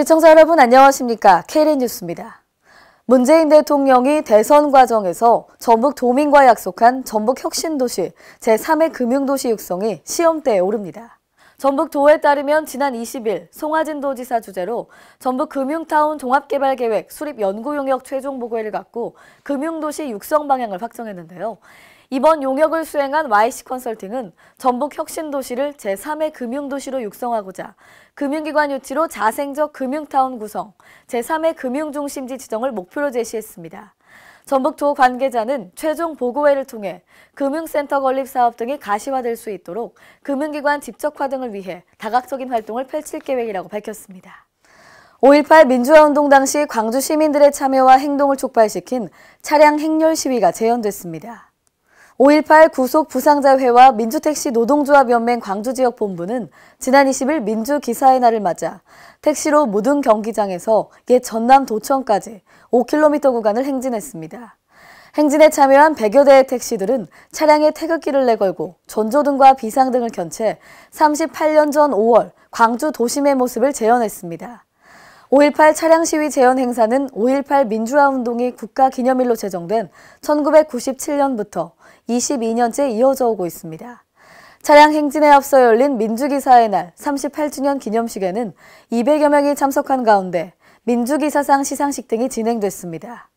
시청자 여러분 안녕하십니까? KLN 뉴스입니다. 문재인 대통령이 대선 과정에서 전북 도민과 약속한 전북 혁신도시 제3회 금융도시 육성이 시험대에 오릅니다. 전북도에 따르면 지난 20일 송하진 도지사 주재로 전북 금융타운 종합개발계획 수립 연구용역 최종 보고회를 갖고 금융도시 육성 방향을 확정했는데요. 이번 용역을 수행한 YC 컨설팅은 전북 혁신도시를 제3의 금융도시로 육성하고자 금융기관 유치로 자생적 금융타운 구성, 제3의 금융중심지 지정을 목표로 제시했습니다. 전북도 관계자는 최종 보고회를 통해 금융센터 건립 사업 등이 가시화될 수 있도록 금융기관 집적화 등을 위해 다각적인 활동을 펼칠 계획이라고 밝혔습니다. 5.18 민주화운동 당시 광주 시민들의 참여와 행동을 촉발시킨 차량 행렬 시위가 재연됐습니다. 5.18 구속 부상자회와 민주택시 노동조합연맹 광주지역 본부는 지난 20일 민주기사의 날을 맞아 택시로 무등 경기장에서 옛 전남 도청까지 5km 구간을 행진했습니다. 행진에 참여한 100여 대의 택시들은 차량에 태극기를 내걸고 전조등과 비상등을 켠 채 38년 전 5월 광주 도심의 모습을 재현했습니다. 5.18 차량 시위 재현 행사는 5.18 민주화 운동이 국가 기념일로 제정된 1997년부터 22년째 이어져 오고 있습니다. 차량 행진에 앞서 열린 민주기사의 날 38주년 기념식에는 200여 명이 참석한 가운데 민주기사상 시상식 등이 진행됐습니다.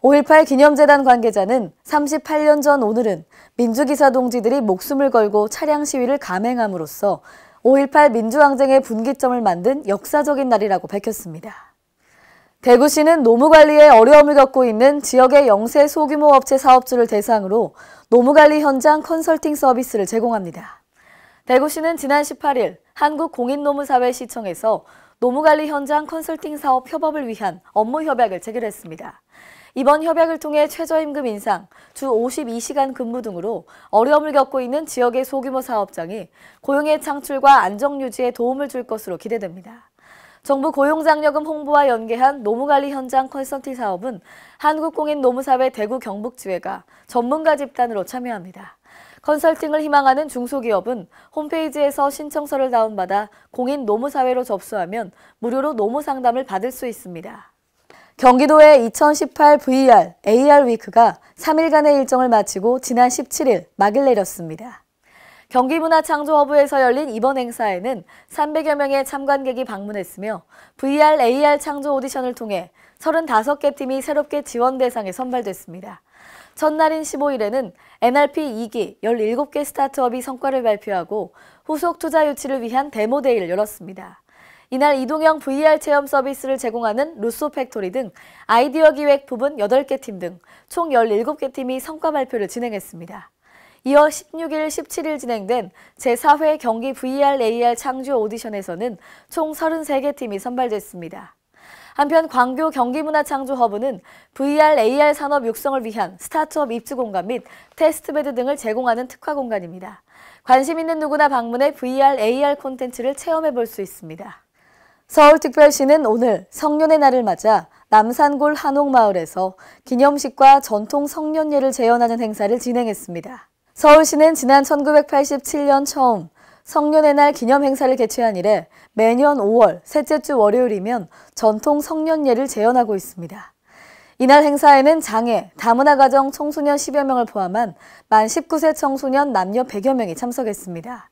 5.18 기념재단 관계자는 38년 전 오늘은 민주기사 동지들이 목숨을 걸고 차량 시위를 감행함으로써 5.18 민주항쟁의 분기점을 만든 역사적인 날이라고 밝혔습니다. 대구시는 노무 관리에 어려움을 겪고 있는 지역의 영세 소규모 업체 사업주를 대상으로 노무 관리 현장 컨설팅 서비스를 제공합니다. 대구시는 지난 18일 한국공인노무사회 시청에서 노무관리 현장 컨설팅 사업 협업을 위한 업무 협약을 체결했습니다. 이번 협약을 통해 최저임금 인상, 주 52시간 근무 등으로 어려움을 겪고 있는 지역의 소규모 사업장이 고용의 창출과 안정 유지에 도움을 줄 것으로 기대됩니다. 정부 고용장려금 홍보와 연계한 노무관리 현장 컨설팅 사업은 한국공인 노무사회 대구 경북지회가 전문가 집단으로 참여합니다. 컨설팅을 희망하는 중소기업은 홈페이지에서 신청서를 다운받아 공인 노무사회로 접수하면 무료로 노무 상담을 받을 수 있습니다. 경기도의 2018 VR AR 위크가 3일간의 일정을 마치고 지난 17일 막을 내렸습니다. 경기문화창조허브에서 열린 이번 행사에는 300여 명의 참관객이 방문했으며 VR, AR 창조 오디션을 통해 35개 팀이 새롭게 지원 대상에 선발됐습니다. 첫날인 15일에는 NRP 2기 17개 스타트업이 성과를 발표하고 후속 투자 유치를 위한 demo day를 열었습니다. 이날 이동형 VR 체험 서비스를 제공하는 루소 팩토리 등 아이디어 기획 부분 8개 팀 등 총 17개 팀이 성과 발표를 진행했습니다. 이어 16일, 17일 진행된 제4회 경기 VR AR 창조 오디션에서는 총 33개 팀이 선발됐습니다. 한편 광교 경기문화창조허브는 VR AR 산업 육성을 위한 스타트업 입주 공간 및 test bed 등을 제공하는 특화 공간입니다. 관심 있는 누구나 방문해 VR AR 콘텐츠를 체험해 볼 수 있습니다. 서울특별시는 오늘 성년의 날을 맞아 남산골 한옥마을에서 기념식과 전통 성년례를 재현하는 행사를 진행했습니다. 서울시는 지난 1987년 처음 성년의 날 기념 행사를 개최한 이래 매년 5월 셋째 주 월요일이면 전통 성년예를 재현하고 있습니다. 이날 행사에는 장애, 다문화 가정 청소년 10여 명을 포함한 만 19세 청소년 남녀 100여 명이 참석했습니다.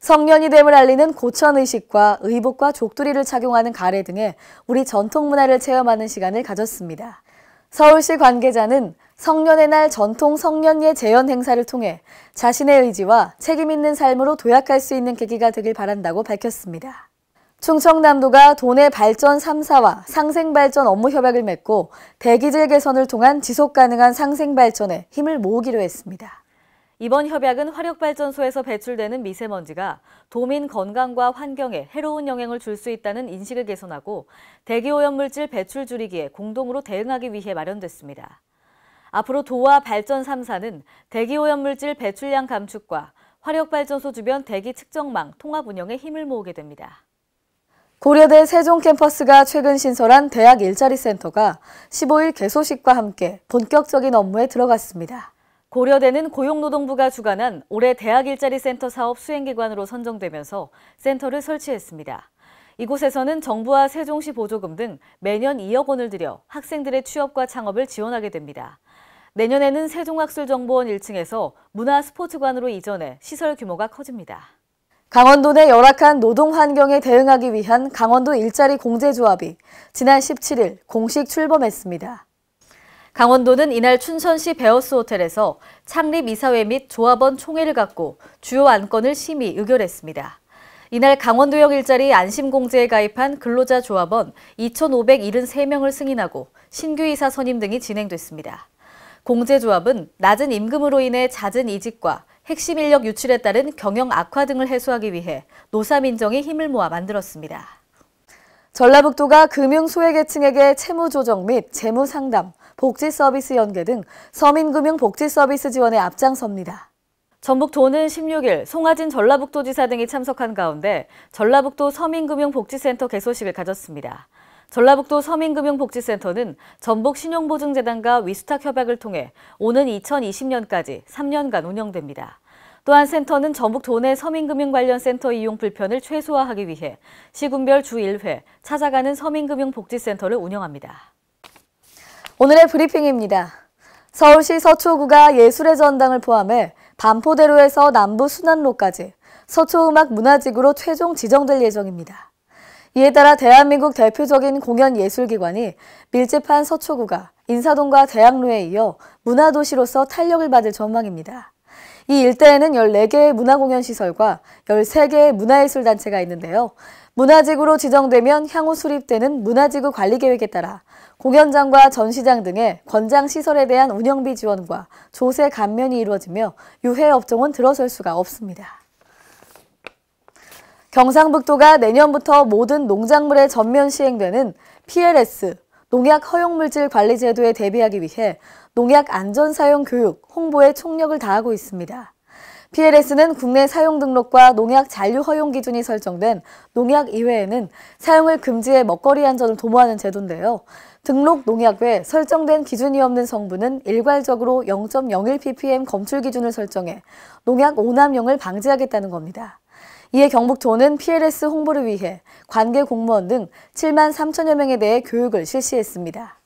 성년이 됨을 알리는 고천의식과 의복과 족두리를 착용하는 가래 등의 우리 전통 문화를 체험하는 시간을 가졌습니다. 서울시 관계자는 성년의 날 전통 성년예 재현 행사를 통해 자신의 의지와 책임 있는 삶으로 도약할 수 있는 계기가 되길 바란다고 밝혔습니다. 충청남도가 도내 발전 3사와 상생발전 업무 협약을 맺고 대기질 개선을 통한 지속 가능한 상생발전에 힘을 모으기로 했습니다. 이번 협약은 화력발전소에서 배출되는 미세먼지가 도민 건강과 환경에 해로운 영향을 줄 수 있다는 인식을 개선하고 대기오염물질 배출 줄이기에 공동으로 대응하기 위해 마련됐습니다. 앞으로 도와 발전 3사는 대기오염물질 배출량 감축과 화력발전소 주변 대기 측정망 통합 운영에 힘을 모으게 됩니다. 고려대 세종 캠퍼스가 최근 신설한 대학 일자리 센터가 15일 개소식과 함께 본격적인 업무에 들어갔습니다. 고려대는 고용노동부가 주관한 올해 대학 일자리 센터 사업 수행기관으로 선정되면서 센터를 설치했습니다. 이곳에서는 정부와 세종시 보조금 등 매년 2억 원을 들여 학생들의 취업과 창업을 지원하게 됩니다. 내년에는 세종학술정보원 1층에서 문화스포츠관으로 이전해 시설 규모가 커집니다. 강원도 내 열악한 노동 환경에 대응하기 위한 강원도 일자리 공제조합이 지난 17일 공식 출범했습니다. 강원도는 이날 춘천시 베어스 호텔에서 창립 이사회 및 조합원 총회를 갖고 주요 안건을 심의 의결했습니다. 이날 강원도역 일자리 안심공제에 가입한 근로자 조합원 2,573명을 승인하고 신규 이사 선임 등이 진행됐습니다. 공제조합은 낮은 임금으로 인해 잦은 이직과 핵심 인력 유출에 따른 경영 악화 등을 해소하기 위해 노사민정이 힘을 모아 만들었습니다. 전라북도가 금융 소외계층에게 채무 조정 및 재무 상담, 복지 서비스 연계 등 서민금융 복지 서비스 지원에 앞장섭니다. 전북도는 16일 송하진 전라북도지사 등이 참석한 가운데 전라북도 서민금융복지센터 개소식을 가졌습니다. 전라북도 서민금융복지센터는 전북 신용보증재단과 위수탁 협약을 통해 오는 2020년까지 3년간 운영됩니다. 또한 센터는 전북 도내 서민금융 관련 센터 이용 불편을 최소화하기 위해 시군별 주 1회 찾아가는 서민금융복지센터를 운영합니다. 오늘의 브리핑입니다. 서울시 서초구가 예술의 전당을 포함해 반포대로에서 남부 순환로까지 서초음악 문화지구로 최종 지정될 예정입니다. 이에 따라 대한민국 대표적인 공연 예술기관이 밀집한 서초구가 인사동과 대학로에 이어 문화도시로서 탄력을 받을 전망입니다. 이 일대에는 14개의 문화공연시설과 13개의 문화예술단체가 있는데요. 문화지구로 지정되면 향후 수립되는 문화지구 관리계획에 따라 공연장과 전시장 등의 권장 시설에 대한 운영비 지원과 조세 감면이 이루어지며 유해 업종은 들어설 수가 없습니다. 경상북도가 내년부터 모든 농작물에 전면 시행되는 PLS, 농약 허용물질 관리 제도에 대비하기 위해 농약 안전 사용 교육, 홍보에 총력을 다하고 있습니다. PLS는 국내 사용 등록과 농약 잔류 허용 기준이 설정된 농약 이외에는 사용을 금지해 먹거리 안전을 도모하는 제도인데요. 등록 농약 외 설정된 기준이 없는 성분은 일괄적으로 0.01ppm 검출 기준을 설정해 농약 오남용을 방지하겠다는 겁니다. 이에 경북도는 PLS 홍보를 위해 관계 공무원 등 7만 3천여 명에 대해 교육을 실시했습니다.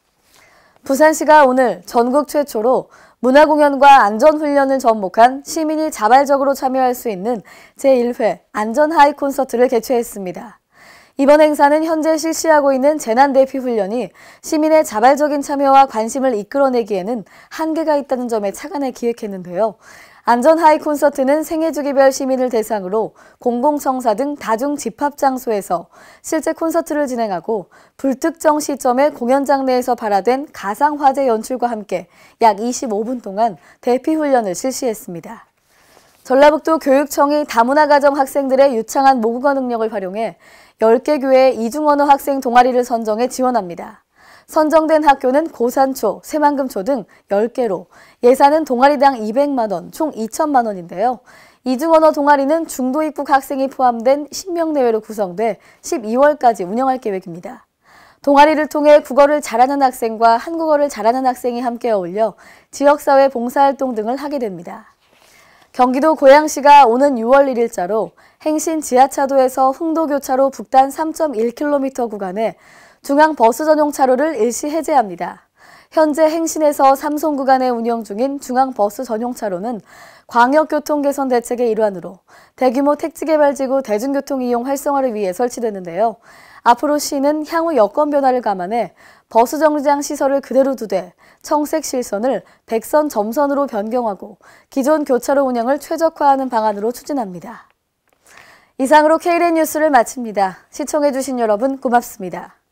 부산시가 오늘 전국 최초로 문화공연과 안전훈련을 접목한 시민이 자발적으로 참여할 수 있는 제1회 안전하이 콘서트를 개최했습니다. 이번 행사는 현재 실시하고 있는 재난대피 훈련이 시민의 자발적인 참여와 관심을 이끌어내기에는 한계가 있다는 점에 착안해 기획했는데요. 안전 하이 콘서트는 생애주기별 시민을 대상으로 공공청사 등 다중 집합 장소에서 실제 콘서트를 진행하고 불특정 시점에 공연장 내에서 발화된 가상 화재 연출과 함께 약 25분 동안 대피 훈련을 실시했습니다. 전라북도 교육청이 다문화 가정 학생들의 유창한 모국어 능력을 활용해 10개 교회 이중언어 학생 동아리를 선정해 지원합니다. 선정된 학교는 고산초, 새만금초 등 10개로 예산은 동아리당 200만 원, 총 2천만 원인데요. 이중언어 동아리는 중도 입국 학생이 포함된 10명 내외로 구성돼 12월까지 운영할 계획입니다. 동아리를 통해 국어를 잘하는 학생과 한국어를 잘하는 학생이 함께 어울려 지역사회 봉사활동 등을 하게 됩니다. 경기도 고양시가 오는 6월 1일자로 행신 지하차도에서 흥도교차로 북단 3.1km 구간에 중앙 버스 전용 차로를 일시 해제합니다. 현재 행신에서 삼송 구간에 운영 중인 중앙 버스 전용 차로는 광역교통 개선 대책의 일환으로 대규모 택지개발지구 대중교통 이용 활성화를 위해 설치됐는데요. 앞으로 시는 향후 여건 변화를 감안해 버스 정류장 시설을 그대로 두되 청색 실선을 백색 점선으로 변경하고 기존 교차로 운영을 최적화하는 방안으로 추진합니다. 이상으로 케이랜 뉴스를 마칩니다. 시청해주신 여러분 고맙습니다.